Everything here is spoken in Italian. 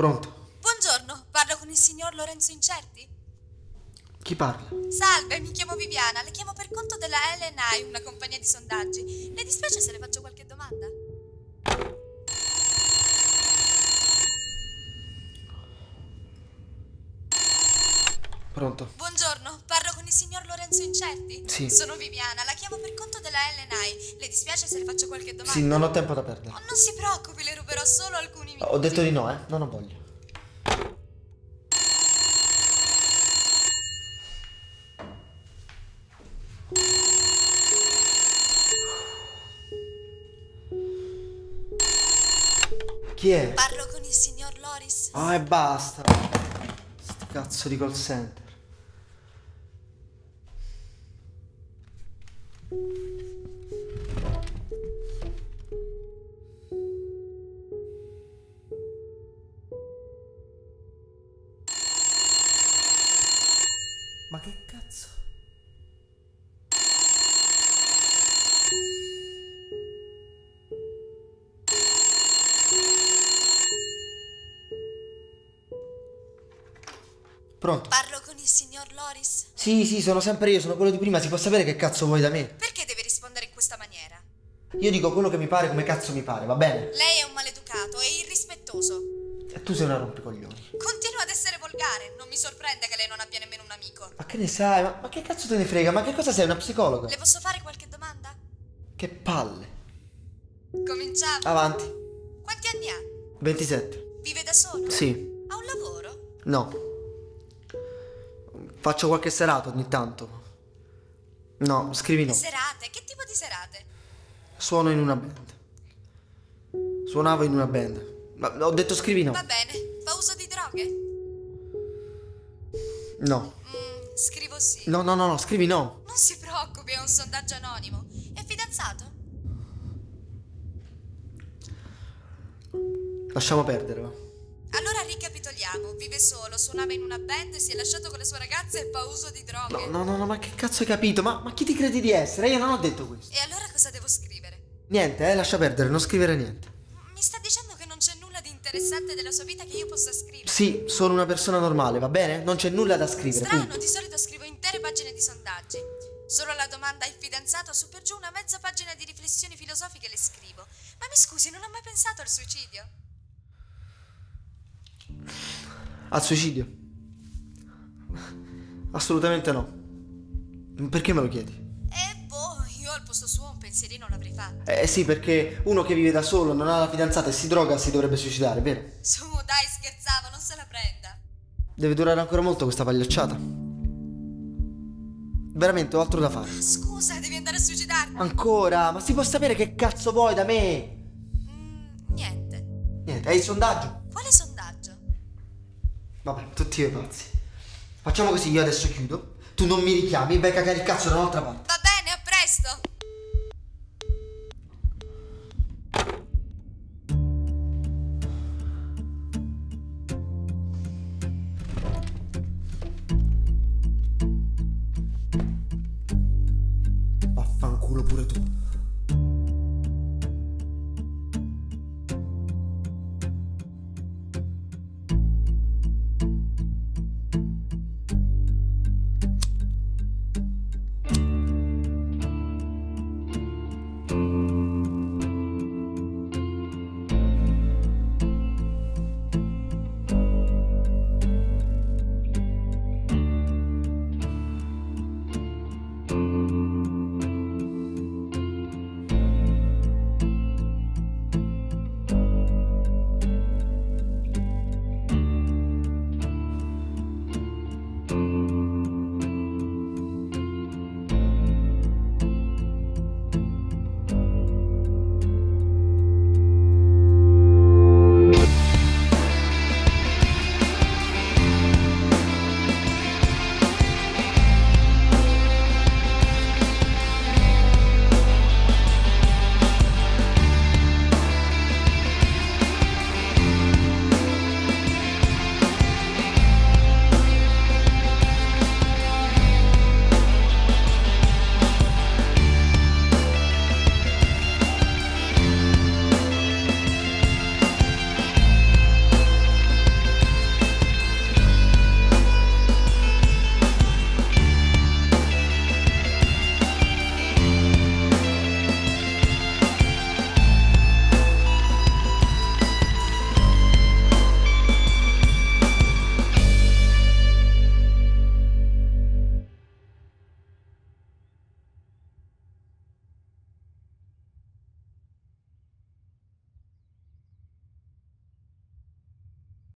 Pronto? Buongiorno, parlo con il signor Lorenzo Incerti? Chi parla? Salve, mi chiamo Viviana, le chiamo per conto della LNI, una compagnia di sondaggi. Le dispiace se le faccio qualche domanda? Pronto? Buongiorno, parlo con il signor Lorenzo Incerti? Sì. Sono Viviana, la chiamo per conto della LNI. Le dispiace se le faccio qualche domanda? Sì, non ho tempo da perdere. Oh, non si preoccupi, le ruberò solo alcuni minuti. Ho detto di no, eh? Non ho voglia. Chi è? Parlo con il signor Loris? Ah, e basta. Sti cazzo di call center. Ma che cazzo? Pronto? Parlo con il signor Loris? Sì, sì, sono sempre io, sono quello di prima. Si può sapere che cazzo vuoi da me? Perché deve rispondere in questa maniera? Io dico quello che mi pare come cazzo mi pare, va bene? Lei è un maleducato e irrispettoso. E tu sei una rompicoglioni. Continua ad essere volgare. Non mi sorprende che lei non abbia nemmeno un amico. Ma che ne sai? Ma, ma che cazzo te ne frega? Ma che cosa sei? Una psicologa? Le posso fare qualche domanda? Che palle. Cominciamo. Avanti. Quanti anni ha? 27. Vive da solo? Sì. Ha un lavoro? No. Faccio qualche serata ogni tanto. No, scrivi no. Serate? Che tipo di serate? Suono in una band. Suonavo in una band. Ma ho detto scrivi no. Va bene. Fa uso di droghe? No. Mm, scrivo sì. No, no, no, no, scrivi no. Non si preoccupi, è un sondaggio anonimo. È fidanzato? Lasciamo perdere, va. Ricapitoliamo. Vive solo, suonava in una band, si è lasciato con le sue ragazze e fa uso di droghe. No, no, no, no, ma che cazzo hai capito? Ma, ma chi ti credi di essere? Io non ho detto questo. E allora cosa devo scrivere? Niente, eh, lascia perdere, non scrivere niente. Mi sta dicendo che non c'è nulla di interessante della sua vita che io possa scrivere. Sì, sono una persona normale, va bene? Non c'è nulla da scrivere, Strano, punto. di solito scrivo intere pagine di sondaggi. Solo alla domanda hai fidanzato su per giù una mezza pagina di riflessioni filosofiche le scrivo. Ma mi scusi, non ho mai pensato al suicidio? Al suicidio? Assolutamente no. Perché me lo chiedi? Eh, boh, io al posto suo un pensierino l'avrei fatto. Eh sì, perché uno che vive da solo, non ha la fidanzata e si droga si dovrebbe suicidare, vero? Su, dai, scherzavo, non se la prenda. Deve durare ancora molto questa pagliacciata. Veramente ho altro da fare. Scusa, devi andare a suicidarti? Ancora? Ma si può sapere che cazzo vuoi da me? Mm, niente. Niente, è il sondaggio? Quale sondaggio? Vabbè, tutti i pazzi. Facciamo così, io adesso chiudo. Tu non mi richiami, vai a cagare il cazzo da un'altra parte.